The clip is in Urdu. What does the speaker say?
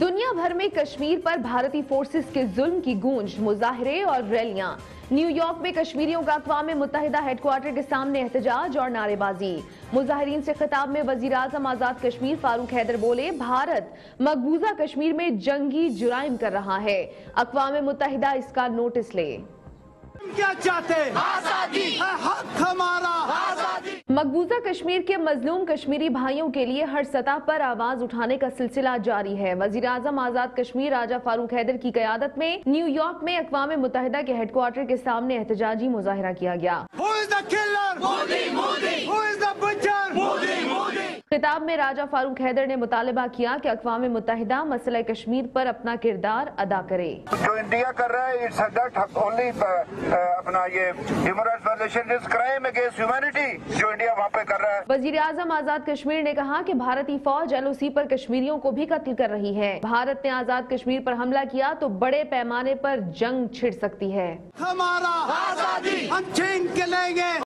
دنیا بھر میں کشمیر پر بھارتی فورسز کے ظلم کی گونج مظاہرے اور ریلیاں۔ نیو یارک میں کشمیریوں کا اقوام متحدہ ہیڈ کوارٹر کے سامنے احتجاج اور نعرے بازی۔ مظاہرین سے خطاب میں وزیراعظم آزاد کشمیر فاروق حیدر بولے بھارت مقبوضہ کشمیر میں جنگی جرائم کر رہا ہے۔ اقوام متحدہ اس کا نوٹس لے۔ کیا چاہتے آزادی۔ حق ہمارا مقبوضہ کشمیر کے مظلوم کشمیری بھائیوں کے لیے ہر سطح پر آواز اٹھانے کا سلسلہ جاری ہے۔ وزیراعظم آزاد کشمیر راجہ فاروق حیدر کی قیادت میں نیو یارک میں اقوام متحدہ کے ہیڈ کوارٹر کے سامنے احتجاجی مظاہرہ کیا گیا۔ خطاب میں راجہ فاروق حیدر نے مطالبہ کیا کہ اقوام متحدہ مسئلہ کشمیر پر اپنا کردار ادا کرے۔ جو انڈیا کر رہا ہے اٹس اونلی uh, uh, اپنا یہ کرائم اگینسٹ ہیومینٹی جو انڈیا وہاں پہ کر رہا ہے۔ وزیر اعظم آزاد کشمیر نے کہا کہ بھارتی فوج ایل او سی پر کشمیریوں کو بھی قتل کر رہی ہے۔ بھارت نے آزاد کشمیر پر حملہ کیا تو بڑے پیمانے پر جنگ چھڑ سکتی ہے۔ ہمارا آزادی!